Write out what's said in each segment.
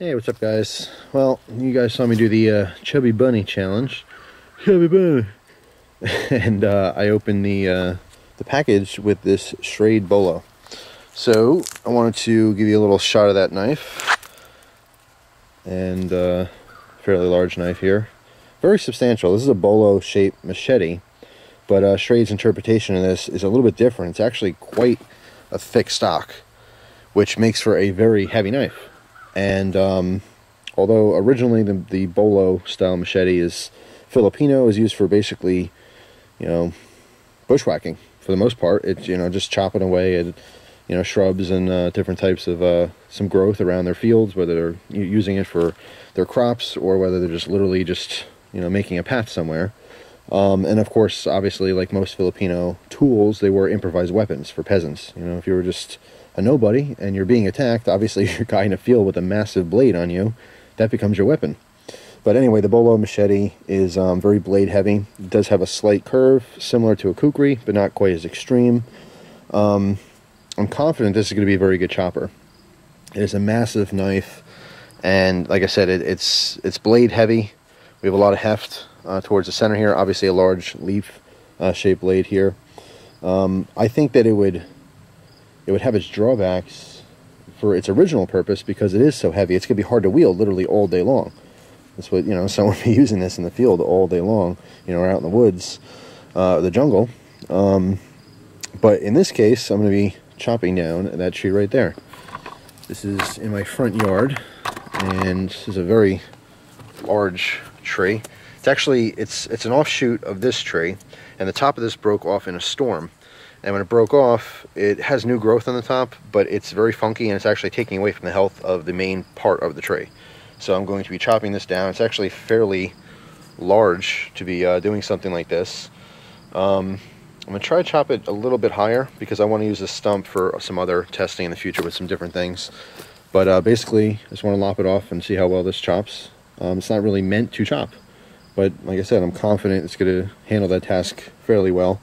Hey, what's up guys? Well, you guys saw me do the uh, Chubby Bunny challenge. Chubby Bunny. and uh, I opened the, uh, the package with this Schrade Bolo. So, I wanted to give you a little shot of that knife. And uh, fairly large knife here. Very substantial. This is a Bolo shaped machete. But uh, Schrade's interpretation of this is a little bit different. It's actually quite a thick stock, which makes for a very heavy knife. And um, although originally the, the bolo style machete is Filipino, is used for basically, you know, bushwhacking for the most part. It's you know just chopping away at you know shrubs and uh, different types of uh, some growth around their fields, whether they're using it for their crops or whether they're just literally just you know making a path somewhere. Um, and of course, obviously, like most Filipino tools, they were improvised weapons for peasants. You know, if you were just a nobody and you're being attacked, obviously you're guy in a field with a massive blade on you, that becomes your weapon. But anyway, the Bolo machete is um, very blade heavy. It does have a slight curve, similar to a kukri, but not quite as extreme. Um, I'm confident this is going to be a very good chopper. It is a massive knife, and like I said, it, it's it's blade heavy. We have a lot of heft uh, towards the center here. Obviously, a large leaf uh, shaped blade here. Um, I think that it would it would have its drawbacks for its original purpose because it is so heavy. It's going to be hard to wield literally all day long. That's what, you know, someone would be using this in the field all day long, you know, or out in the woods, uh, the jungle. Um, but in this case, I'm going to be chopping down that tree right there. This is in my front yard, and this is a very large tree. It's actually, it's, it's an offshoot of this tree, and the top of this broke off in a storm and when it broke off it has new growth on the top but it's very funky and it's actually taking away from the health of the main part of the tree so I'm going to be chopping this down. It's actually fairly large to be uh, doing something like this. Um, I'm gonna try to chop it a little bit higher because I want to use this stump for some other testing in the future with some different things. But uh, basically I just want to lop it off and see how well this chops. Um, it's not really meant to chop but like I said I'm confident it's going to handle that task fairly well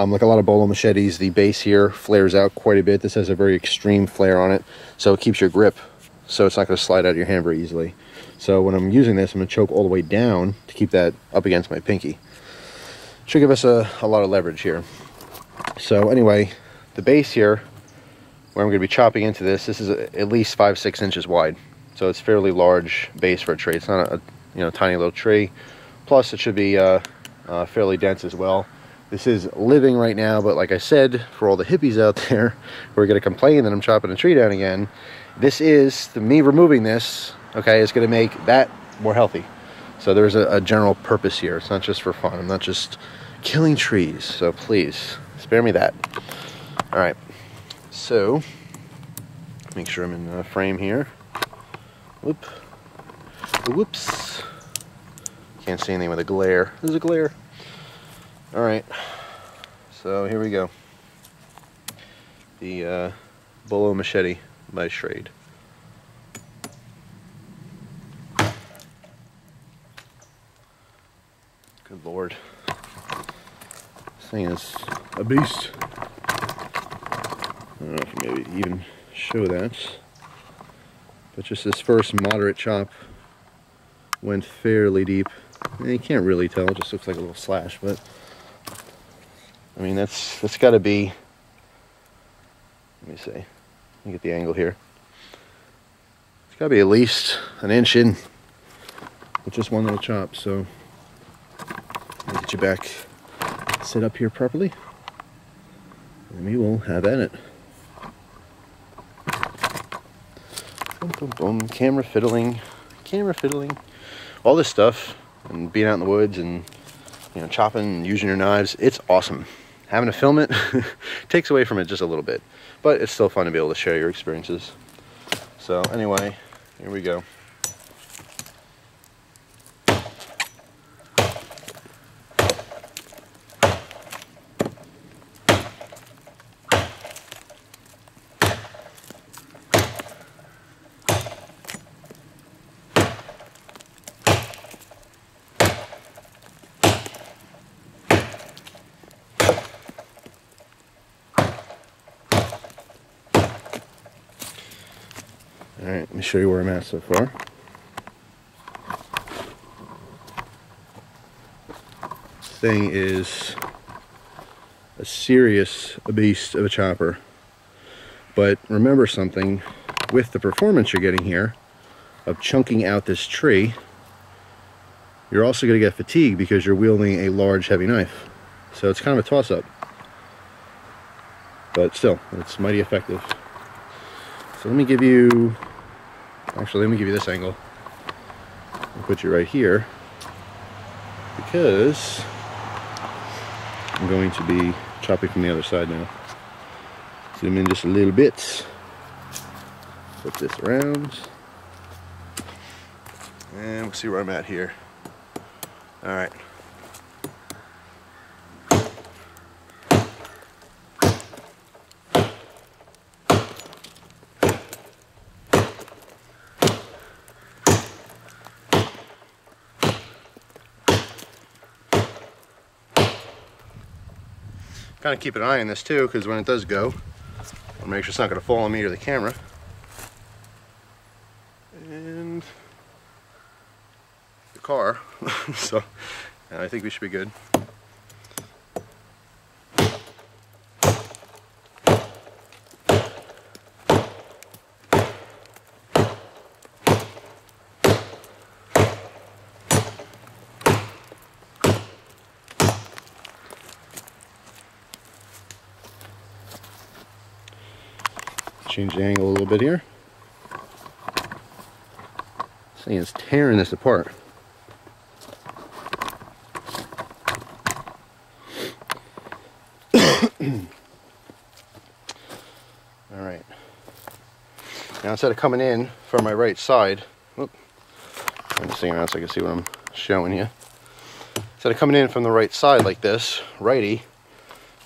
um, like a lot of bolo machetes, the base here flares out quite a bit. This has a very extreme flare on it, so it keeps your grip, so it's not going to slide out of your hand very easily. So when I'm using this, I'm going to choke all the way down to keep that up against my pinky. Should give us a, a lot of leverage here. So anyway, the base here, where I'm going to be chopping into this, this is at least five, six inches wide. So it's fairly large base for a tree. It's not a, you know tiny little tree. Plus, it should be uh, uh, fairly dense as well. This is living right now, but like I said, for all the hippies out there who are going to complain that I'm chopping a tree down again, this is, the, me removing this, okay, is going to make that more healthy. So there's a, a, general purpose here. It's not just for fun. I'm not just killing trees. So please, spare me that. All right. So, make sure I'm in the frame here. Whoop. Whoops. Can't see anything with a glare. There's a glare. All right, so here we go. The uh, Bolo Machete by Schrade. Good lord. This thing is a beast. I don't know if maybe even show that. But just this first moderate chop went fairly deep. And You can't really tell, it just looks like a little slash, but I mean, that's that's got to be. Let me see. Let me get the angle here. It's got to be at least an inch in with just one little chop. So get you back set up here properly, and we will have at it. Boom, boom, boom. Camera fiddling, camera fiddling, all this stuff, and being out in the woods and you know chopping and using your knives. It's awesome having to film it takes away from it just a little bit. But it's still fun to be able to share your experiences. So anyway, here we go. Me show you where I'm at so far. Thing is a serious beast of a chopper. But remember something, with the performance you're getting here, of chunking out this tree, you're also going to get fatigue because you're wielding a large heavy knife. So it's kind of a toss-up. But still, it's mighty effective. So let me give you, actually let me give you this angle. I'll put you right here because I'm going to be chopping from the other side now. Zoom in just a little bit. Flip this around. And we'll see where I'm at here. All right. Kind of keep an eye on this too because when it does go I'll make sure it's not going to fall on me or the camera. And the car so I think we should be good change the angle a little bit here. This thing is tearing this apart. All right. Now instead of coming in from my right side, whoop, this thing around so I can see what I'm showing you. Instead of coming in from the right side like this, righty,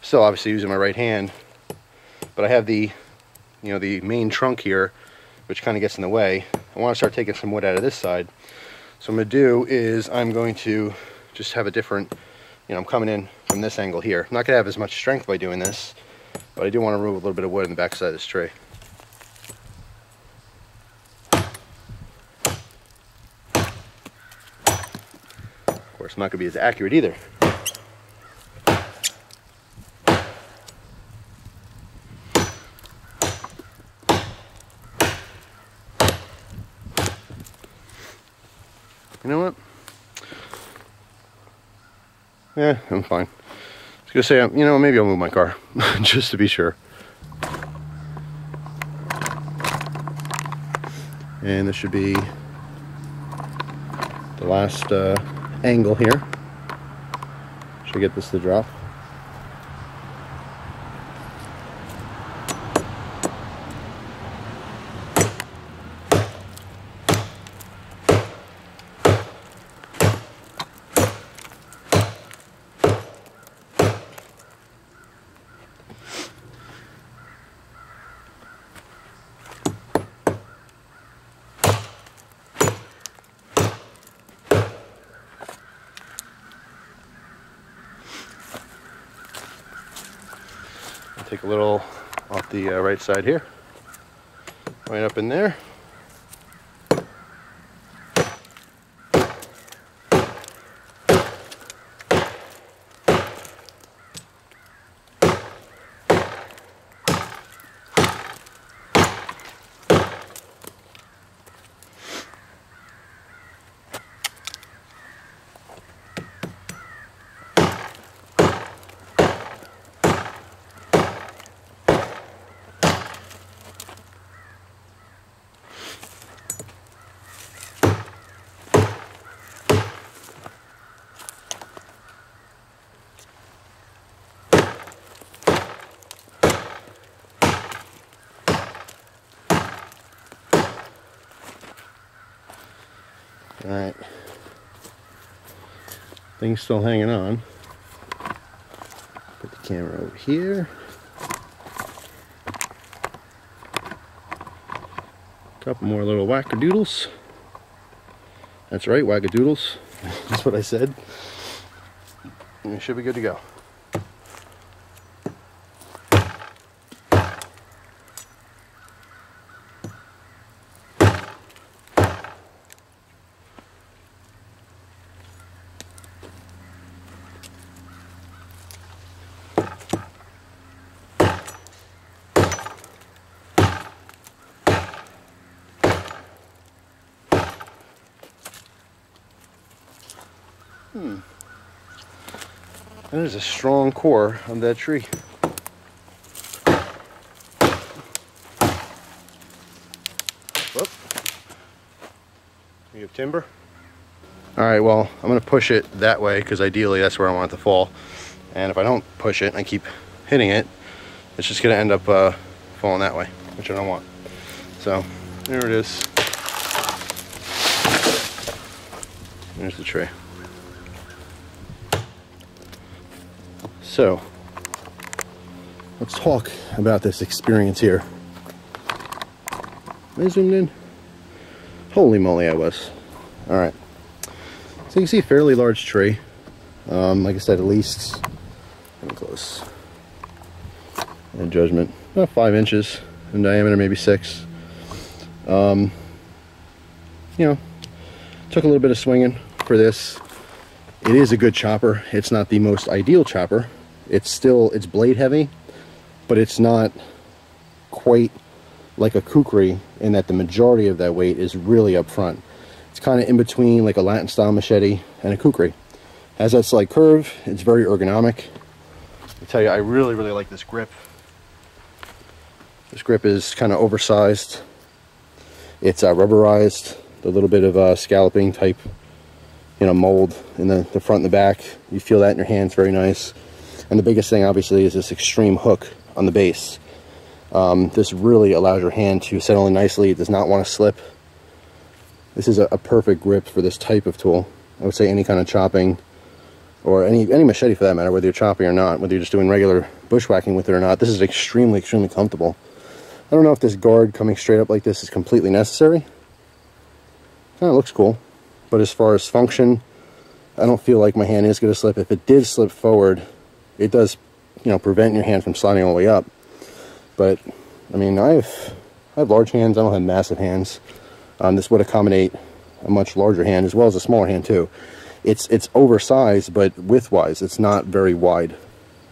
still obviously using my right hand, but I have the you know, the main trunk here, which kind of gets in the way. I want to start taking some wood out of this side. So I'm going to do is I'm going to just have a different, you know, I'm coming in from this angle here. I'm not going to have as much strength by doing this, but I do want to remove a little bit of wood in the back side of this tree. Of course, I'm not going to be as accurate either. You know what? Yeah, I'm fine. I was gonna say, you know, maybe I'll move my car just to be sure. And this should be the last uh, angle here. Should I get this to drop. Take a little off the uh, right side here. Right up in there. All right. Thing's still hanging on. Put the camera over here. Couple more little wackadoodles. That's right, wackadoodles. That's what I said. And we should be good to go. Hmm. That is a strong core on that tree. Whoop. You have timber? All right, well, I'm gonna push it that way because ideally that's where I want it to fall. And if I don't push it and I keep hitting it, it's just gonna end up uh, falling that way, which I don't want. So, there it is. There's the tray. So, let's talk about this experience here. Am I zoomed in? Holy moly, I was. All right. So you can see a fairly large tree. Um, like I said, at least, close. In judgment, about five inches in diameter, maybe six. Um, you know, took a little bit of swinging for this. It is a good chopper. It's not the most ideal chopper. It's still, it's blade heavy, but it's not quite like a kukri in that the majority of that weight is really up front. It's kind of in between like a Latin style machete and a kukri. Has that slight curve, it's very ergonomic. I tell you, I really, really like this grip. This grip is kind of oversized. It's uh, rubberized, a little bit of uh, scalloping type, you know, mold in the, the front and the back. You feel that in your hands, very nice. And the biggest thing, obviously, is this extreme hook on the base. Um, this really allows your hand to settle in nicely. It does not want to slip. This is a, a, perfect grip for this type of tool. I would say any kind of chopping or any, any machete for that matter, whether you're chopping or not, whether you're just doing regular bushwhacking with it or not, this is extremely, extremely comfortable. I don't know if this guard coming straight up like this is completely necessary. Kind of looks cool, but as far as function, I don't feel like my hand is going to slip. If it did slip forward, it does, you know, prevent your hand from sliding all the way up. But, I mean, I have, I have large hands. I don't have massive hands. Um, this would accommodate a much larger hand as well as a smaller hand too. It's it's oversized, but width-wise, it's not very wide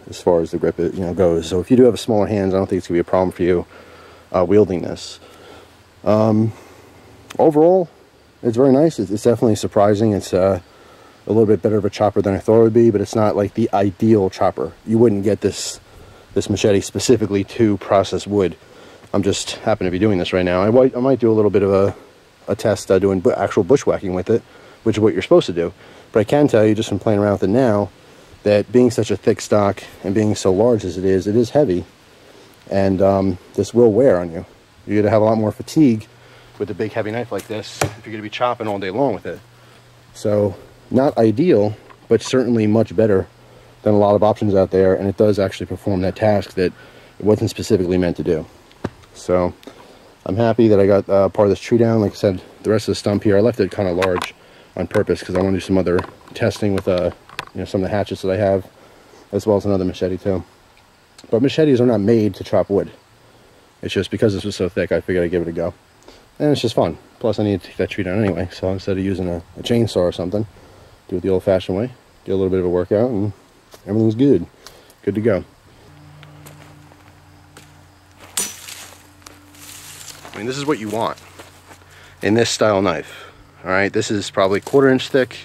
as far as the grip it, you know goes. So if you do have smaller hands, I don't think it's gonna be a problem for you uh, wielding this. Um, overall, it's very nice. It's, it's definitely surprising. It's uh, a little bit better of a chopper than I thought it would be, but it's not like the ideal chopper. You wouldn't get this this machete specifically to process wood. I'm just happen to be doing this right now. I might, I might do a little bit of a a test uh, doing actual bushwhacking with it, which is what you're supposed to do. But I can tell you, just from playing around with it now, that being such a thick stock and being so large as it is, it is heavy. And um, this will wear on you. You're going to have a lot more fatigue with a big heavy knife like this if you're going to be chopping all day long with it. So, not ideal, but certainly much better than a lot of options out there. And it does actually perform that task that it wasn't specifically meant to do. So, I'm happy that I got uh, part of this tree down. Like I said, the rest of the stump here, I left it kind of large on purpose because I want to do some other testing with uh, you know, some of the hatchets that I have, as well as another machete too. But machetes are not made to chop wood. It's just because this was so thick, I figured I'd give it a go. And it's just fun. Plus, I need to take that tree down anyway. So instead of using a, a chainsaw or something, do it the old-fashioned way. Get a little bit of a workout, and everything's good. Good to go. I mean, this is what you want in this style knife. All right, this is probably quarter inch thick,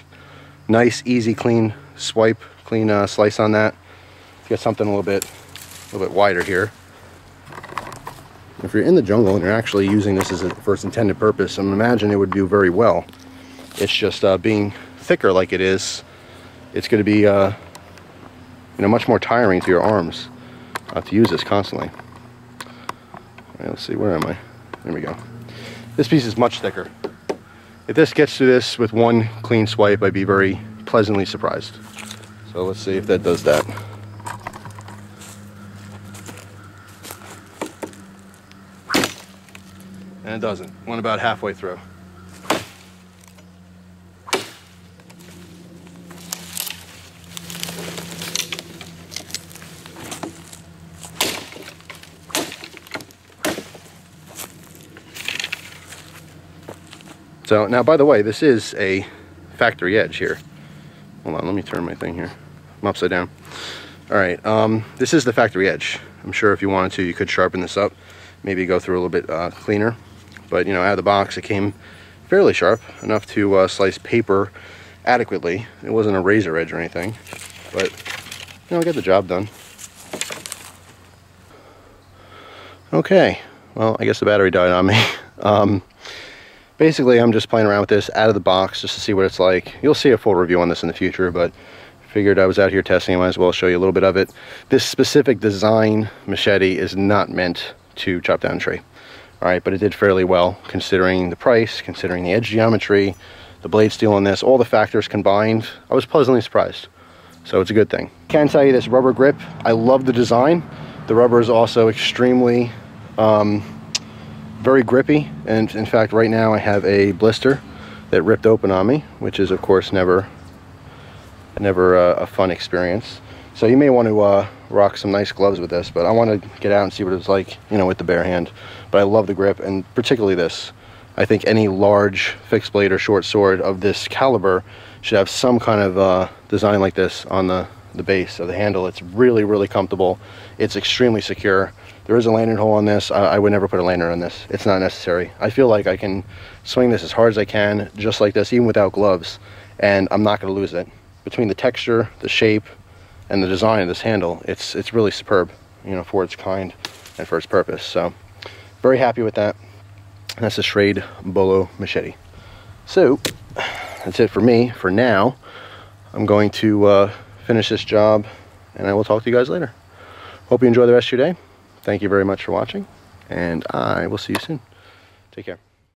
nice, easy, clean swipe, clean uh, slice on that. Get something a little bit, a little bit wider here. If you're in the jungle and you're actually using this as a, for its intended purpose, I'm imagine it would do very well. It's just uh, being thicker like it is, it's going to be, uh, you know, much more tiring to your arms uh, to use this constantly. All right, let's see, where am I? There we go. This piece is much thicker. If this gets to this with one clean swipe, I'd be very pleasantly surprised. So let's see if that does that. And it doesn't. Went about halfway through. So now, by the way, this is a factory edge here. Hold on, let me turn my thing here. I'm upside down. All right, um, this is the factory edge. I'm sure if you wanted to, you could sharpen this up, maybe go through a little bit uh, cleaner. But you know, out of the box, it came fairly sharp, enough to uh, slice paper adequately. It wasn't a razor edge or anything, but you know, I got the job done. Okay, well, I guess the battery died on me. Um, basically, I'm just playing around with this out of the box just to see what it's like. You'll see a full review on this in the future, but figured I was out here testing, I might as well show you a little bit of it. This specific design machete is not meant to chop down a tree. All right, but it did fairly well considering the price, considering the edge geometry, the blade steel on this, all the factors combined. I was pleasantly surprised. So it's a good thing. Can tell you this rubber grip, I love the design. The rubber is also extremely, um, very grippy. And in fact, right now I have a blister that ripped open on me, which is of course never, never uh, a fun experience. So you may want to uh, rock some nice gloves with this, but I want to get out and see what it's like, you know, with the bare hand. But I love the grip, and particularly this. I think any large fixed blade or short sword of this caliber should have some kind of uh, design like this on the, the base of the handle. It's really, really comfortable. It's extremely secure. There is a lanyard hole on this. I, I would never put a lanyard on this. It's not necessary. I feel like I can swing this as hard as I can, just like this, even without gloves, and I'm not going to lose it. Between the texture, the shape, and the design of this handle, it's it's really superb, you know, for its kind and for its purpose. So, very happy with that. That's a Schrade Bolo machete. So, that's it for me for now. I'm going to uh, finish this job, and I will talk to you guys later. Hope you enjoy the rest of your day. Thank you very much for watching, and I will see you soon. Take care.